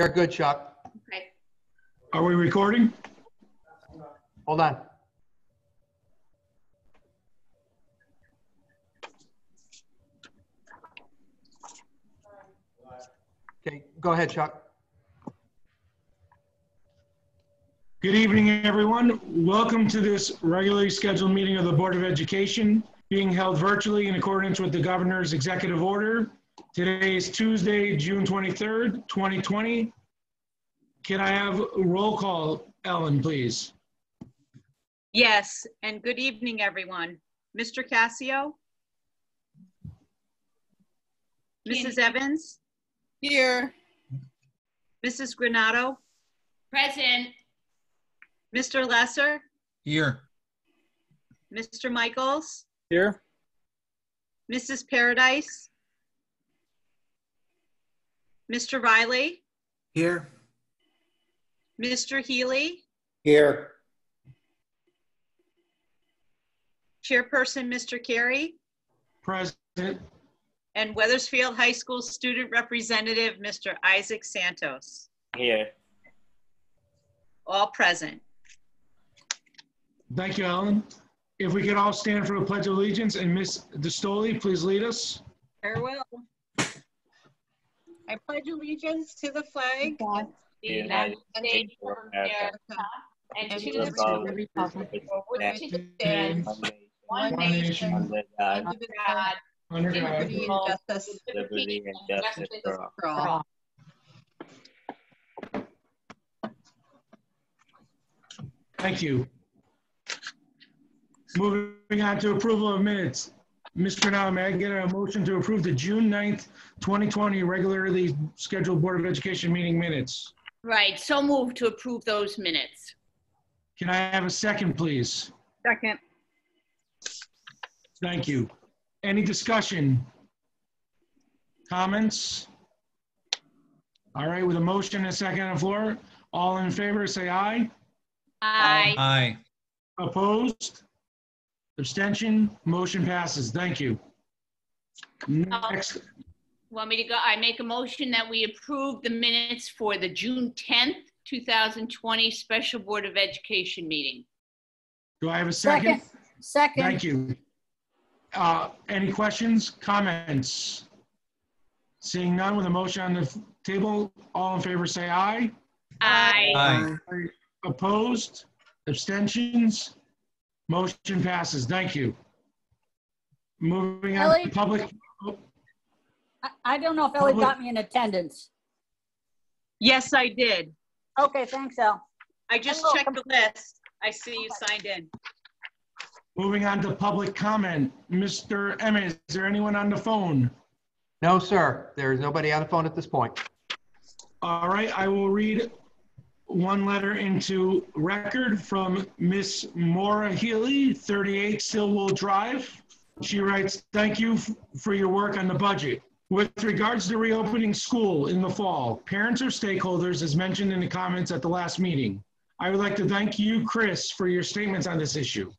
You're good, Chuck. Okay. Are we recording? Hold on. Okay, go ahead, Chuck. Good evening, everyone. Welcome to this regularly scheduled meeting of the Board of Education being held virtually in accordance with the governor's executive order. Today is Tuesday, June 23rd, 2020. Can I have a roll call, Ellen, please? Yes, and good evening, everyone. Mr. Cassio? Mrs. Evans? Here. Mrs. Granado? Present. Mr. Lesser? Here. Mr. Michaels? Here. Mrs. Paradise? Mr. Riley? Here. Mr. Healy? Here. Chairperson, Mr. Carey? Present. And Wethersfield High School Student Representative, Mr. Isaac Santos. Here. All present. Thank you, Ellen. If we could all stand for the Pledge of Allegiance and Ms. DeStoli, please lead us. Farewell. I pledge allegiance to the flag of the United States of America and to the republic for which it stands, one nation, Under God, under God, Under God, liberty and justice liberty and justice for all. for all. Thank you. Moving on to approval of minutes. Mr. Now, may I get a motion to approve the June 9th, 2020 regularly scheduled Board of Education meeting minutes? Right, so moved to approve those minutes. Can I have a second, please? Second. Thank you. Any discussion? Comments? All right, with a motion and a second on the floor, all in favor, say aye. Aye. Aye. Opposed? Abstention? Motion passes. Thank you. Next, Want me to go, I make a motion that we approve the minutes for the June 10th, 2020 Special Board of Education meeting. do I have a second? Second. Thank you. Uh, Any questions, comments? Seeing none with a motion on the table, all in favor say aye. Aye. Aye. Opposed? Abstentions? Motion passes. Thank you. Moving on to public, I- I don't know if Ellie Public- got me in attendance. Yes, I did. Okay, thanks, El. I just Hello. checked the list. I see you signed in. moving on to public comment. Mr. Emmett, is there anyone on the phone? No, sir. There is nobody on the phone at this point. All right, I will read one letter into record from Miss Maura Healy, 38 Stillwell Drive. She writes, "Thank you for your work on the budget. With regards to reopening school in the fall, parents are stakeholders, as mentioned in the comments at the last meeting. I would like to thank you, Chris, for your statements on this issue.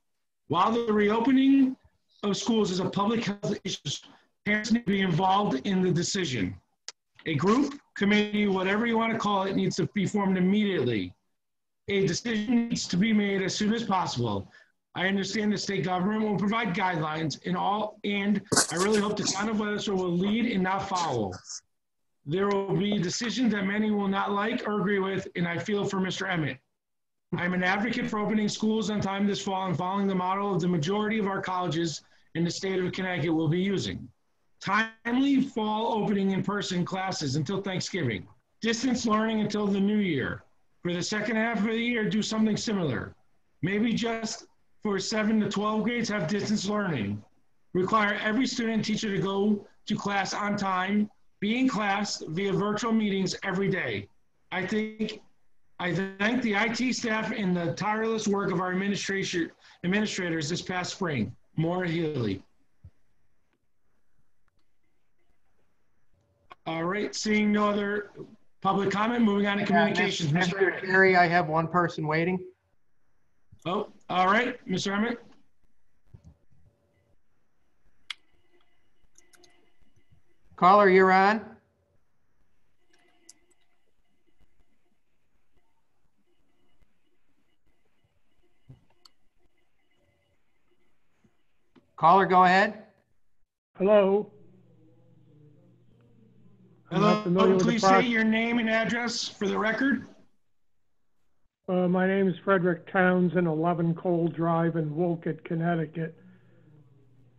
While the reopening of schools is a public health issue, parents need to be involved in the decision. A group, committee, whatever you want to call it, needs to be formed immediately. A decision needs to be made as soon as possible. I understand the state government will provide guidelines in all, and I really hope the town of Wethersfield will lead and not follow. There will be decisions that many will not like or agree with, and I feel for Mr. Emmett. I'm an advocate for opening schools on time this fall and following the model of the majority of our colleges in the state of Connecticut will be using timely fall opening in-person classes until Thanksgiving, distance learning until the new year. For the second half of the year, do something similar. Maybe just for 7 to 12 grades, have distance learning. Require every student teacher to go to class on time, be in class via virtual meetings every day. I think, I thank the IT staff and the tireless work of our administration, administrators this past spring. Maura Healy. All right, seeing no other public comment, moving on to communications. Mr. Mr. Carey, I have one person waiting. Oh, all right, Mr. Emmett. Caller, you're on. Caller, go ahead. Hello. I'm not familiar Hello, with the please proc- state your name and address for the record. Uh, my name is Frederick Townsend, 11 Cole Drive in Wolcott, Connecticut.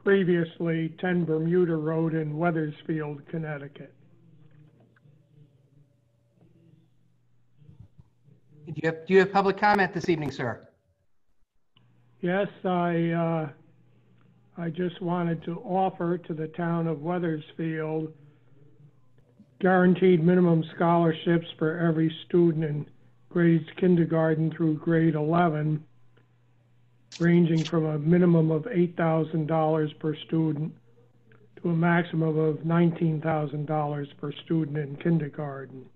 Previously, 10 Bermuda Road in Wethersfield, Connecticut. Do you have, do you have public comment this evening, sir? Yes, I, uh, I just wanted to offer to the town of Wethersfield guaranteed minimum scholarships for every student in grades kindergarten through grade 11, ranging from a minimum of $8,000 per student to a maximum of $19,000 per student in kindergarten.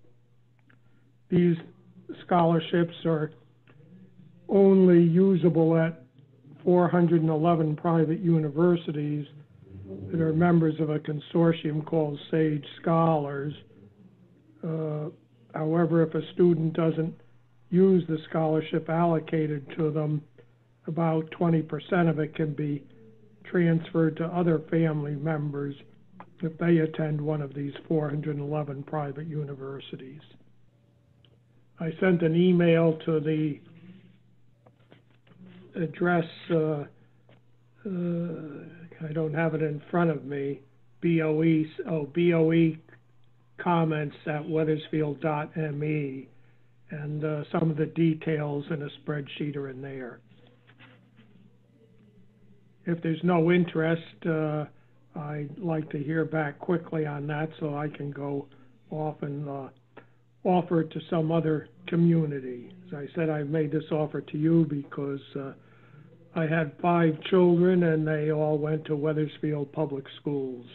These scholarships are only usable at 411 private universities that are members of a consortium called Sage Scholars. Uh, However, if a student doesn't use the scholarship allocated to them, about 20% of it can be transferred to other family members if they attend one of these 411 private universities. I sent an email to the address, uh, uh, I don't have it in front of me, BOE, oh, BOE comments at wethersfield.me, and uh, some of the details in a spreadsheet are in there. If there's no interest, uh, I'd like to hear back quickly on that so I can go off and uh, offer it to some other community. As I said, I've made this offer to you because uh, I had five children and they all went to Wethersfield Public Schools.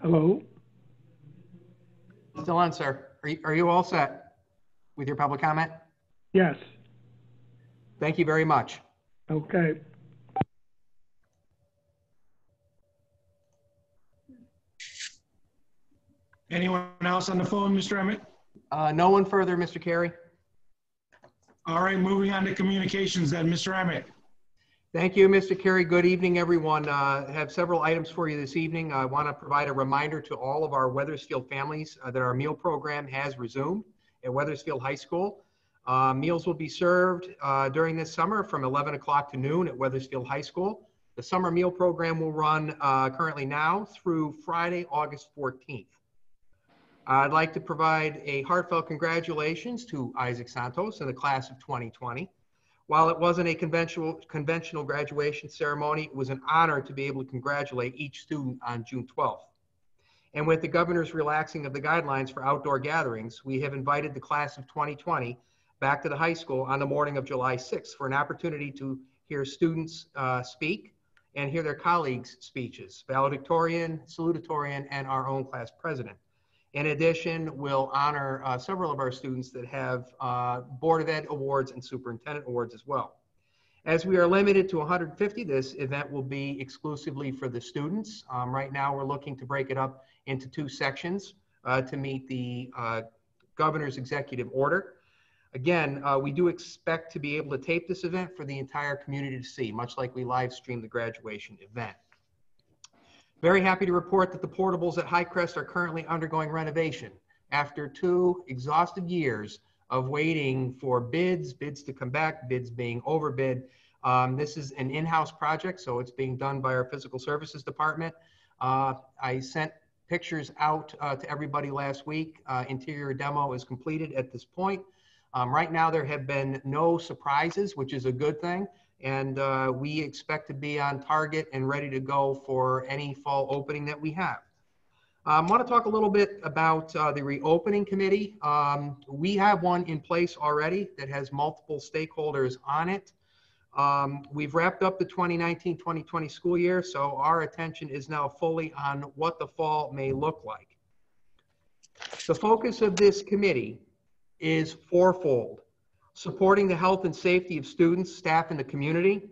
Hello? Still on, sir. Are you, are you all set with your public comment? Yes, Thank you very much. Okay. Anyone else on the phone, Mr. Emmett? Uh, no one further, Mr. Carey. All right, moving on to communications then, Mr. Emmett. Thank you, Mr. Carey. Good evening, everyone. Uh, I have several items for you this evening. I want to provide a reminder to all of our Wethersfield families uh, that our meal program has resumed at Wethersfield High School. Uh, Meals will be served uh, during this summer from 11 o'clock to noon at Wethersfield High School. The summer meal program will run uh, currently now through Friday, August 14th. I'd like to provide a heartfelt congratulations to Isaac Santos and the class of 2020. While it wasn't a conventional, conventional graduation ceremony, it was an honor to be able to congratulate each student on June 12th. And with the governor's relaxing of the guidelines for outdoor gatherings, we have invited the class of 2020 back to the high school on the morning of July 6th for an opportunity to hear students uh, speak and hear their colleagues' speeches, valedictorian, salutatorian, and our own class president. In addition, we'll honor uh, several of our students that have uh, Board of Ed awards and Superintendent awards as well. As we are limited to 150, this event will be exclusively for the students. Um, right now, we're looking to break it up into two sections uh, to meet the uh, governor's executive order. Again, uh, we do expect to be able to tape this event for the entire community to see, much like we live stream the graduation event. Very happy to report that the portables at Highcrest are currently undergoing renovation. After two exhaustive years of waiting for bids, bids to come back, bids being overbid, um, this is an in-house project, so it's being done by our physical services department. Uh, I sent pictures out uh, to everybody last week. Uh, interior demo is completed at this point. Um, right now, there have been no surprises, which is a good thing and uh, we expect to be on target and ready to go for any fall opening that we have. I um, want to talk a little bit about uh, the reopening committee. Um, we have one in place already that has multiple stakeholders on it. Um, we've wrapped up the 2019-2020 school year, so our attention is now fully on what the fall may look like. The focus of this committee is fourfold supporting the health and safety of students, staff, and the community,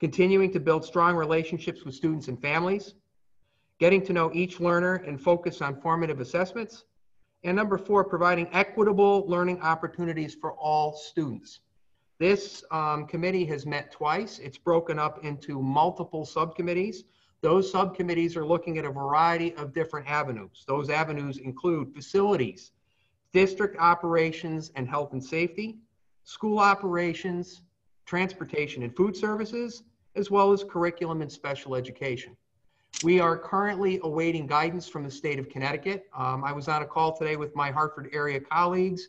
continuing to build strong relationships with students and families, getting to know each learner and focus on formative assessments, and number four, providing equitable learning opportunities for all students. This um, committee has met twice. It's broken up into multiple subcommittees. Those subcommittees are looking at a variety of different avenues. Those avenues include facilities, district operations and health and safety, school operations, transportation and food services, as well as curriculum and special education. We are currently awaiting guidance from the state of Connecticut. Um, I was on a call today with my Hartford area colleagues.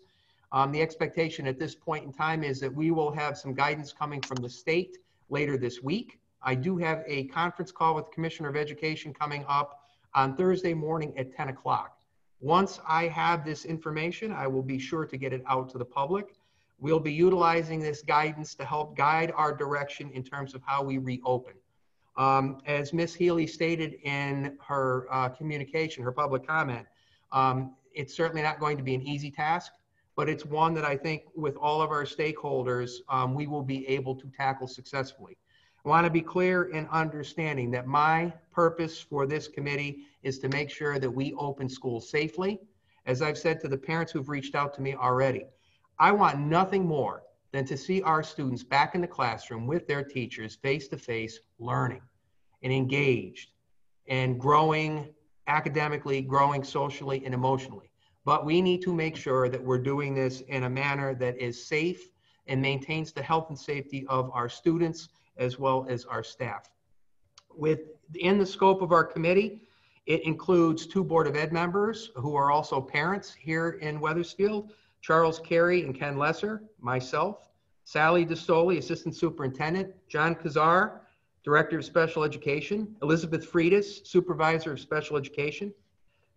Um, the expectation at this point in time is that we will have some guidance coming from the state later this week. I do have a conference call with the Commissioner of Education coming up on Thursday morning at 10 o'clock. Once I have this information, I will be sure to get it out to the public. We'll be utilizing this guidance to help guide our direction in terms of how we reopen. Um, as Ms. Healy stated in her uh, communication, her public comment, um, it's certainly not going to be an easy task, but it's one that I think with all of our stakeholders, um, we will be able to tackle successfully. I want to be clear in understanding that my purpose for this committee is to make sure that we open schools safely. As I've said to the parents who've reached out to me already, I want nothing more than to see our students back in the classroom with their teachers face to face learning and engaged and growing academically, growing socially and emotionally. But we need to make sure that we're doing this in a manner that is safe and maintains the health and safety of our students as well as our staff. Within the scope of our committee, it includes two Board of Ed members who are also parents here in Wethersfield, Charles Carey and Ken Lesser, myself, Sally DeStoli, Assistant Superintendent, John Kazar, Director of Special Education, Elizabeth Friedis, Supervisor of Special Education,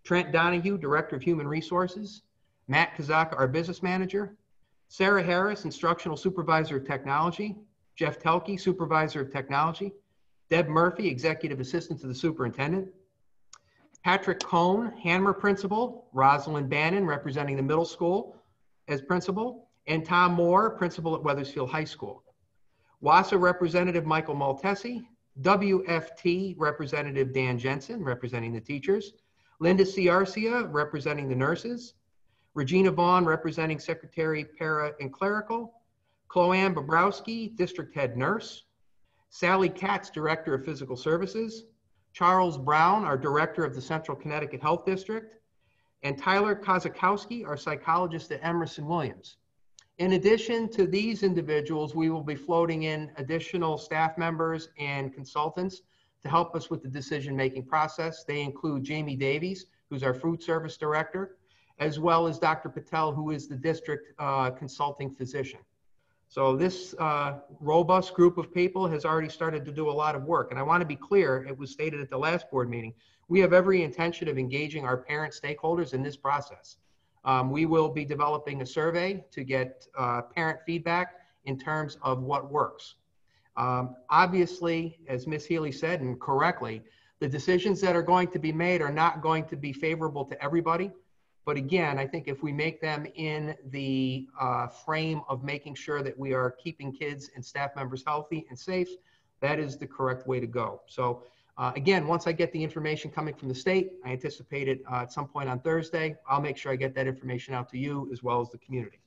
Trent Donahue, Director of Human Resources, Matt Kazaka, our Business Manager, Sarah Harris, Instructional Supervisor of Technology, Jeff Telke, Supervisor of Technology, Deb Murphy, Executive Assistant to the Superintendent, Patrick Cohn, Hanmer Principal, Rosalind Bannon, representing the middle school as principal, and Tom Moore, Principal at Wethersfield High School. WASA Representative Michael Maltesi, WFT Representative Dan Jensen, representing the teachers, Linda Ciarcia, representing the nurses, Regina Vaughn, representing Secretary Para and Clerical, Chloanne Bobrowski, District Head Nurse, Sally Katz, Director of Physical Services, Charles Brown, our Director of the Central Connecticut Health District, and Tyler Kozakowski, our psychologist at Emerson Williams. In addition to these individuals, we will be floating in additional staff members and consultants to help us with the decision-making process. They include Jamie Davies, who's our food service director, as well as Dr. Patel, who is the district uh, consulting physician. So this uh, robust group of people has already started to do a lot of work. And I want to be clear, it was stated at the last board meeting, we have every intention of engaging our parent stakeholders in this process. Um, we will be developing a survey to get uh, parent feedback in terms of what works. Um, obviously, as Ms. Healy said, and correctly, the decisions that are going to be made are not going to be favorable to everybody. But again, I think if we make them in the uh, frame of making sure that we are keeping kids and staff members healthy and safe, that is the correct way to go. So uh, again, once I get the information coming from the state, I anticipate it uh, at some point on Thursday. I'll make sure I get that information out to you as well as the community.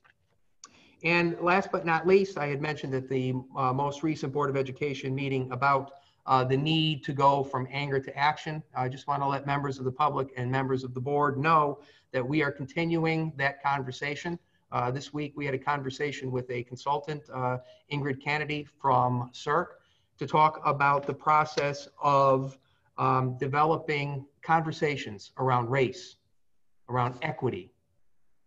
And last but not least, I had mentioned at the uh, most recent Board of Education meeting about uh, the need to go from anger to action. I just want to let members of the public and members of the board know that we are continuing that conversation. Uh, this week, we had a conversation with a consultant, uh, Ingrid Kennedy from CERC, to talk about the process of um, developing conversations around race, around equity,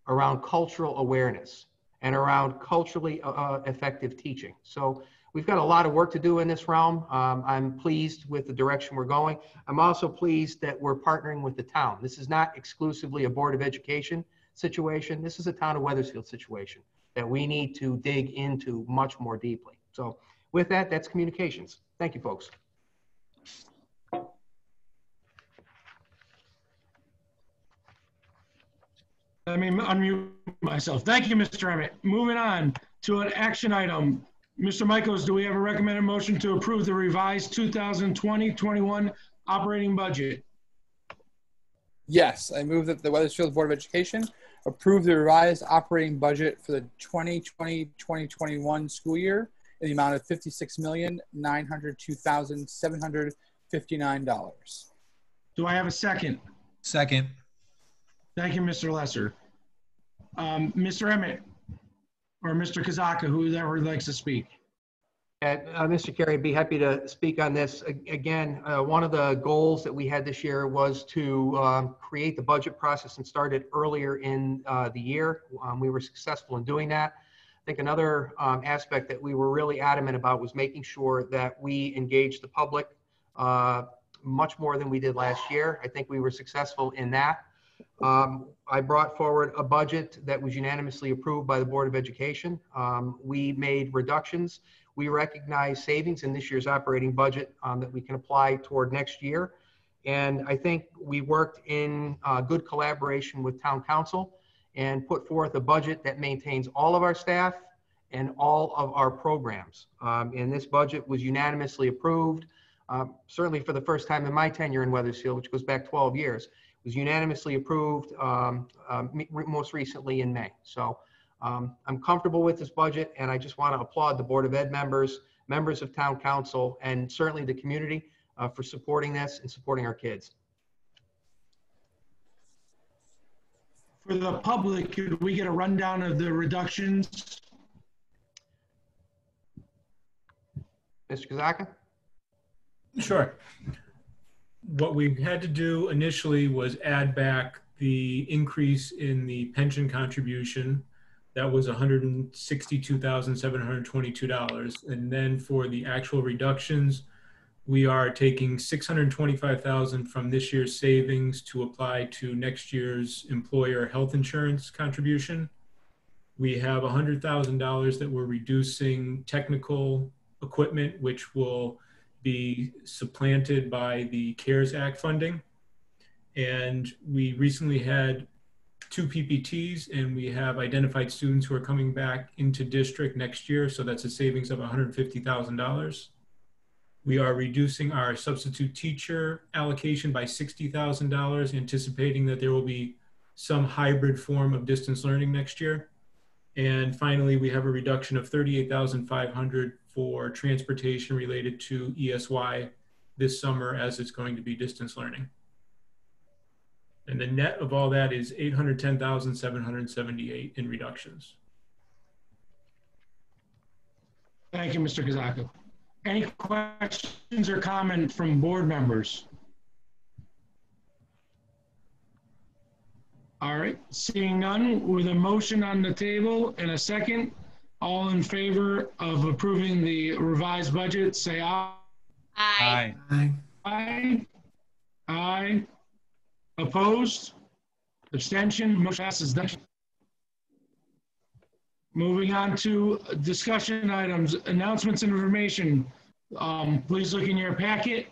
around cultural awareness, and around culturally uh, uh, effective teaching. So we've got a lot of work to do in this realm. Um, I'm pleased with the direction we're going. I'm also pleased that we're partnering with the town. This is not exclusively a Board of Education situation. This is a town of Wethersfield situation that we need to dig into much more deeply. So with that, that's communications. Thank you, folks. Let me unmute myself. Thank you, Mr. Emmett. Moving on to an action item. Mr. Michaels, do we have a recommended motion to approve the revised 2020-21 operating budget? Yes, I move that the Wethersfield Board of Education approve the revised operating budget for the 2020-2021 school year in the amount of $56,902,759. Do I have a second? Second. Thank you, Mr. Lesser. Um, Mr. Emmett, or Mr. Kazaka, whoever likes to speak. Uh, Mr. Carey, I'd be happy to speak on this. Again, uh, one of the goals that we had this year was to um, create the budget process and start it earlier in uh, the year. Um, We were successful in doing that. I think another um, aspect that we were really adamant about was making sure that we engaged the public uh, much more than we did last year. I think we were successful in that. Um, I brought forward a budget that was unanimously approved by the Board of Education. Um, We made reductions we recognize savings in this year's operating budget um, that we can apply toward next year. And I think we worked in uh, good collaboration with town council and put forth a budget that maintains all of our staff and all of our programs. Um, and this budget was unanimously approved, um, certainly for the first time in my tenure in Wethersfield, which goes back 12 years, was unanimously approved um, me- most recently in May. So um, I'm comfortable with this budget, and I just want to applaud the Board of Ed members, members of Town Council, and certainly the community uh, for supporting this and supporting our kids. For the public, could we get a rundown of the reductions? Mr. Kazaka? Sure. What we had to do initially was add back the increase in the pension contribution. That was $162,722. And then for the actual reductions, we are taking 625,000 from this year's savings to apply to next year's employer health insurance contribution. We have $100,000 that we're reducing technical equipment, which will be supplanted by the CARES Act funding. And we recently had two PPTs and we have identified students who are coming back into district next year. So that's a savings of $150,000. We are reducing our substitute teacher allocation by $60,000, anticipating that there will be some hybrid form of distance learning next year. And finally, we have a reduction of 38,500 for transportation related to ESY this summer as it's going to be distance learning. And the net of all that is 810,778 in reductions. Thank you, Mr. Kazaka. Any questions or comment from board members? All right, seeing none, with a motion on the table and a second, all in favor of approving the revised budget, say aye. Aye. Aye. Aye. Aye. Opposed? Abstention? Motion passes. Moving on to discussion items, announcements and information. Um, Please look in your packet.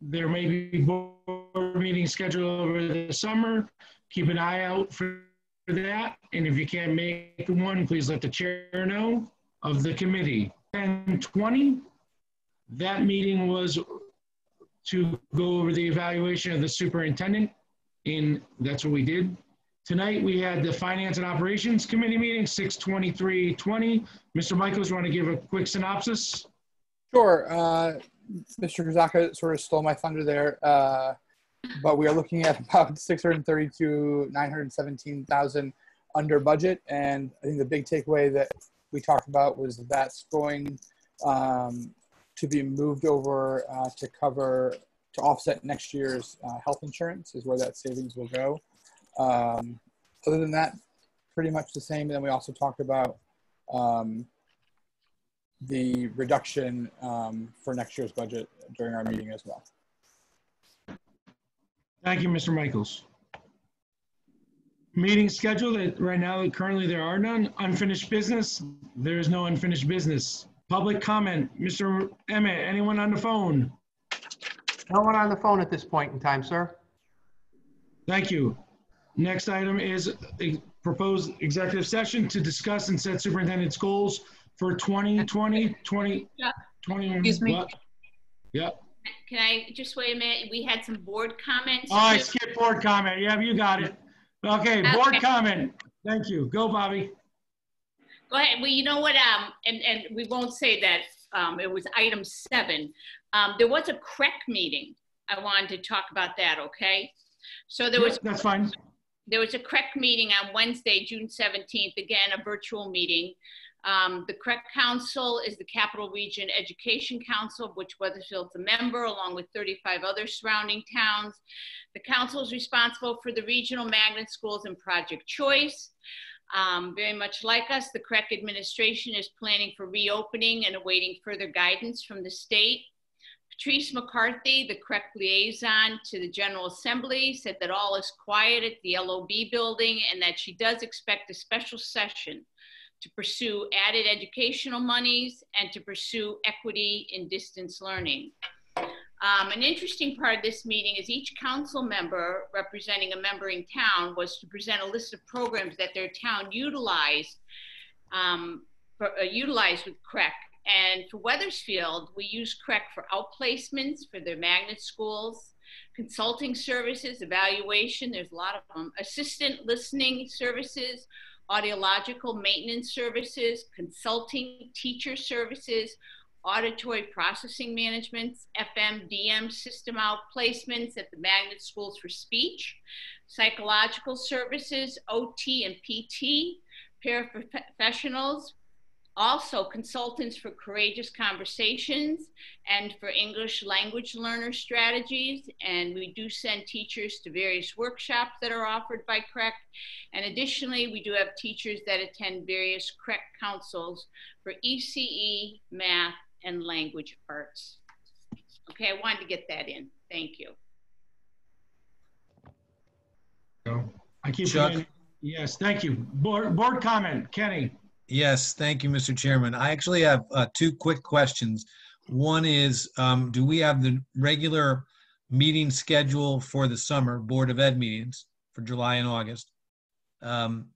There may be board meetings scheduled over the summer. Keep an eye out for that. And if you can't make one, please let the chair know of the committee. 1020, that meeting was to go over the evaluation of the superintendent, and that's what we did. Tonight, we had the Finance and Operations Committee meeting, 6:23:20. Mr. Michaels, you want to give a quick synopsis? Sure. Uh, Mr. Kazaka sort of stole my thunder there, uh, but we are looking at about 632, 917,000 under budget. And I think the big takeaway that we talked about was that's going um, to be moved over uh, to cover, to offset next year's uh, health insurance is where that savings will go. Um, other than that, pretty much the same. And then we also talked about um, the reduction um, for next year's budget during our meeting as well. Thank you, Mr. Michaels. Meeting schedule, that uh, right now, currently there are none. Unfinished business, there is no unfinished business. Public comment, Mr. Emmett, anyone on the phone? No one on the phone at this point in time, sir. Thank you. Next item is a proposed executive session to discuss and set superintendent's goals for 2020, 20, Yeah. 21. Excuse me? what? Yep. Can I just wait a minute? We had some board comments. Oh, I skipped board comment. Yeah, you got it. Okay, board Okay. comment. Thank you. Go, Bobby. Go ahead. Well, you know what, um, and, and we won't say that, um, it was item seven. Um, there was a CREC meeting. I wanted to talk about that, okay? So there was, That's fine. there was a CREC meeting on Wednesday, June 17th, again, a virtual meeting. Um, the CREC Council is the Capital Region Education Council, of which Wethersfield's a member, along with 35 other surrounding towns. The council is responsible for the regional magnet schools and Project Choice. Um, very much like us, the CREC administration is planning for reopening and awaiting further guidance from the state. Patrice McCarthy, the CREC liaison to the General Assembly, said that all is quiet at the LOB building and that she does expect a special session to pursue added educational monies and to pursue equity in distance learning. Um, an interesting part of this meeting is each council member representing a member in town was to present a list of programs that their town utilized, um, for, uh, utilized with CREC. And for Wethersfield, we use CREC for outplacements for their magnet schools, consulting services, evaluation, there's a lot of them, assistant listening services, audiological maintenance services, consulting teacher services, auditory processing management, FM, DM system outplacements at the magnet schools for speech, psychological services, OT and PT, paraprofessionals, also consultants for courageous conversations and for English language learner strategies. And we do send teachers to various workshops that are offered by CREC. And additionally, we do have teachers that attend various CREC councils for ECE, math, and language arts. Okay, I wanted to get that in. Thank you. I keep Chuck? Yes, thank you. Board, board comment, Kenny. Yes, thank you, Mr. Chairman. I actually have uh, two quick questions. One is, um, do we have the regular meeting schedule for the summer Board of Ed meetings for July and August? Um,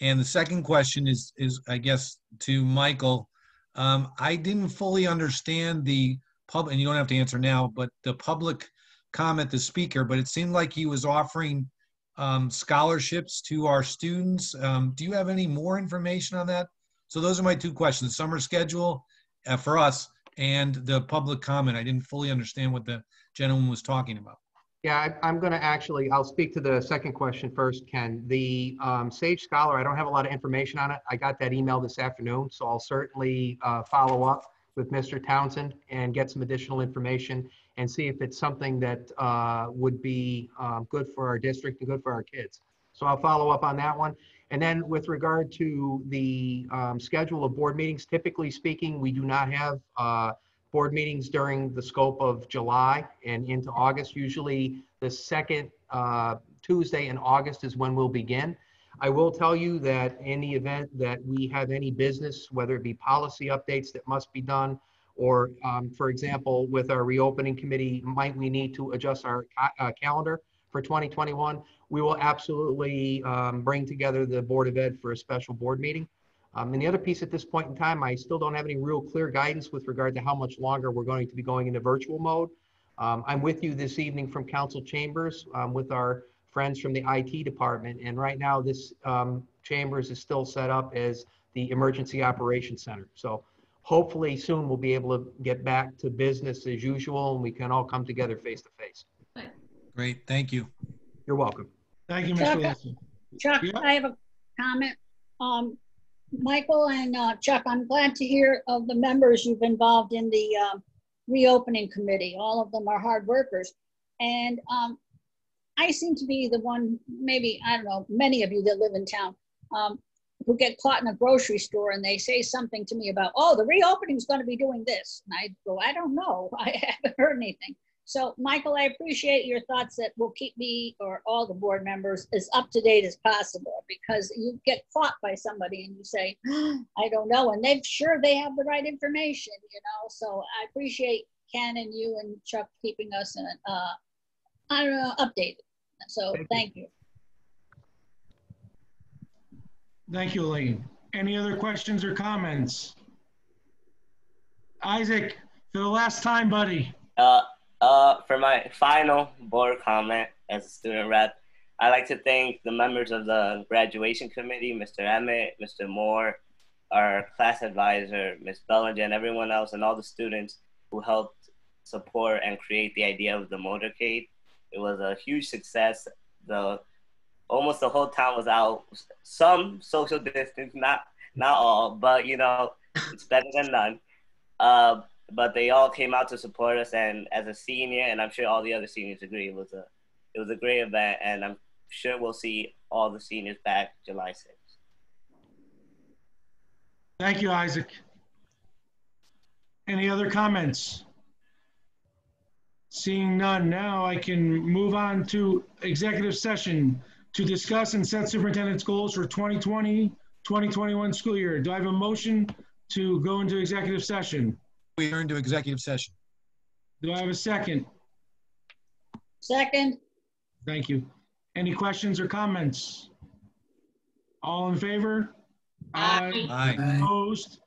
And the second question is, is I guess to Michael. Um, I didn't fully understand the public, and you don't have to answer now, but the public comment, the speaker, but it seemed like he was offering um, scholarships to our students. Um, do you have any more information on that? So those are my two questions, summer schedule uh, for us and the public comment. I didn't fully understand what the gentleman was talking about. Yeah, I- I'm going to actually, I'll speak to the second question first, Ken. The um, Sage Scholar, I don't have a lot of information on it. I got that email this afternoon, so I'll certainly uh, follow up with Mr. Townsend and get some additional information and see if it's something that uh, would be um, good for our district and good for our kids. So I'll follow up on that one. And then with regard to the um, schedule of board meetings, typically speaking, we do not have uh, board meetings during the scope of July and into August. Usually the second uh, Tuesday in August is when we'll begin. I will tell you that in the event that we have any business, whether it be policy updates that must be done, or, um, for example, with our reopening committee, might we need to adjust our uh, calendar for 2021? We will absolutely um, bring together the Board of Ed for a special board meeting. Um, And the other piece at this point in time, I still don't have any real clear guidance with regard to how much longer we're going to be going into virtual mode. Um, I'm with you this evening from council chambers um, with our friends from the IT department. And right now, this um, chambers is still set up as the Emergency Operations Center. So hopefully soon we'll be able to get back to business as usual and we can all come together face to face. Great, thank you. You're welcome. Thank you, Chuck, Mr. Wilson. Chuck, Yeah. I have a comment. Um, Michael and uh, Chuck, I'm glad to hear of the members you've involved in the um, reopening committee. All of them are hard workers. And um, I seem to be the one, maybe, I don't know, many of you that live in town, um, who get caught in a grocery store and they say something to me about, oh, the reopening is going to be doing this. And I go, I don't know. I haven't heard anything. So, Michael, I appreciate your thoughts that will keep me or all the board members as up to date as possible because you get caught by somebody and you say, I don't know. And they're sure they have the right information, you know. So, I appreciate Ken and you and Chuck keeping us, in, uh, I don't know, updated. So, Thank you. thank you. Thank you, Elaine. Any other questions or comments? Isaac, for the last time, buddy. Uh, uh, for my final board comment as a student rep, I'd like to thank the members of the graduation committee, Mr. Emmett, Mr. Moore, our class advisor, Ms. Bellinger, and everyone else, and all the students who helped support and create the idea of the motorcade. It was a huge success. The almost the whole town was out. Some social distance, not not all, but you know, it's better than none. Uh, but they all came out to support us, and as a senior, and I'm sure all the other seniors agree, it was a it was a great event, and I'm sure we'll see all the seniors back July 6th. Thank you, Isaac. Any other comments? Seeing none, now I can move on to executive session to discuss and set superintendent's goals for 2020, 2021 school year. Do I have a motion to go into executive session? We are into executive session. Do I have a second? Second, Thank you. Any questions or comments? All in favor? Aye. Aye. Opposed?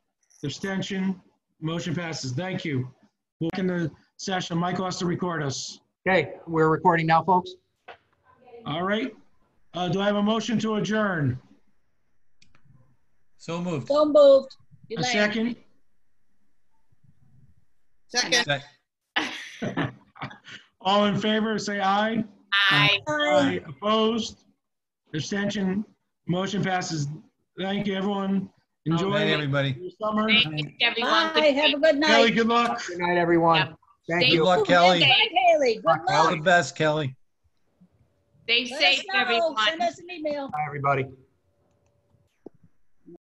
Abstention? Motion passes. Thank you. We'll in the session. Michael has to record us. Okay, we're recording now, folks. All right. Uh, do I have a motion to adjourn? So moved. so moved. A second? Second. Sec- All in favor, say aye. Aye. Aye. Opposed? Abstention? Motion passes. Thank you, everyone. Enjoy Night, everybody. your summer. Thank you, everyone. Bye, have a good night. Kelly, night. good luck. Good night, everyone. Yep. Thank Stay you. Good luck, Kelly. Stay- Bye, Haley, good All luck. the best, Kelly. Stay Let us safe, know. everyone. Send us an email. Bye, everybody.